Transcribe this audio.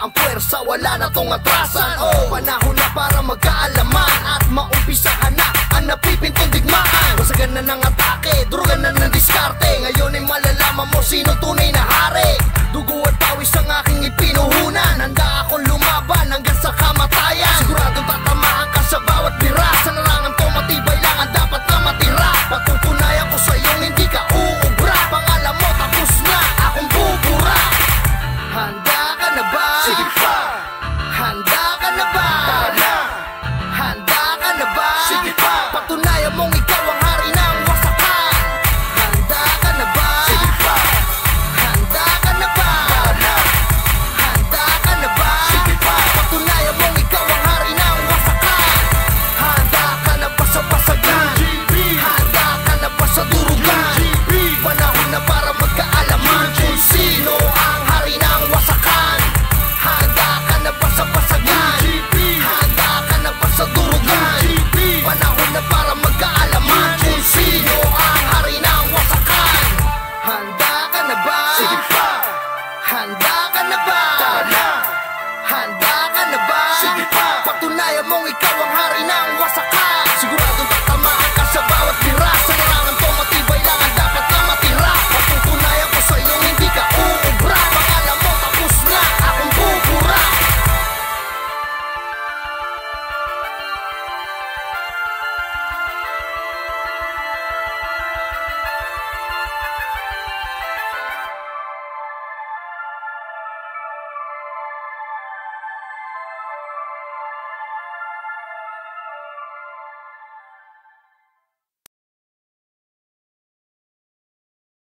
ang puwersa, wala na tong atrasan. Oh, Panahon na para magkaalaman at maumpisahan fuck. Sige pa, patunayan mong ikaw ang hari ng wasakan